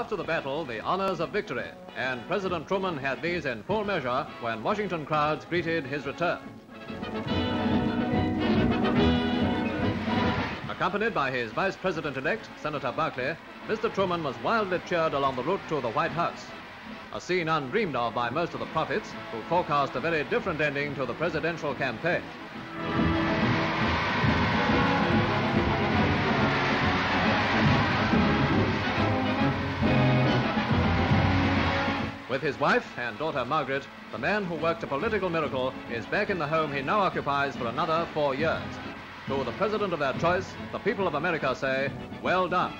After the battle, the honors of victory, and President Truman had these in full measure when Washington crowds greeted his return. Accompanied by his Vice President-elect, Senator Barkley, Mr. Truman was wildly cheered along the route to the White House. A scene undreamed of by most of the prophets, who forecast a very different ending to the presidential campaign. With his wife and daughter Margaret, the man who worked a political miracle is back in the home he now occupies for another four years. To the president of their choice, the people of America say, well done.